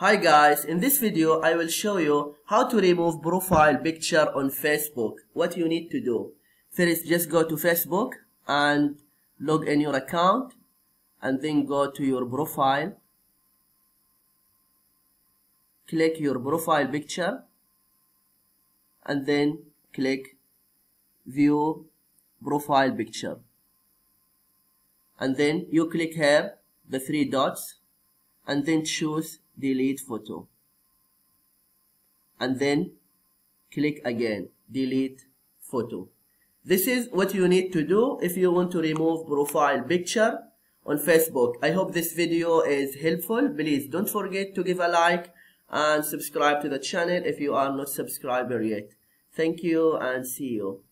Hi guys, in this video I will show you how to remove profile picture on Facebook. What you need to do. First just go to Facebook and log in your account and then go to your profile. Click your profile picture and then click view profile picture and then you click here the three dots and then choose delete photo. And then click again delete photo. This is what you need to do if you want to remove profile picture on Facebook. I hope this video is helpful. Please don't forget to give a like and subscribe to the channel if you are not subscriber yet. Thank you and see you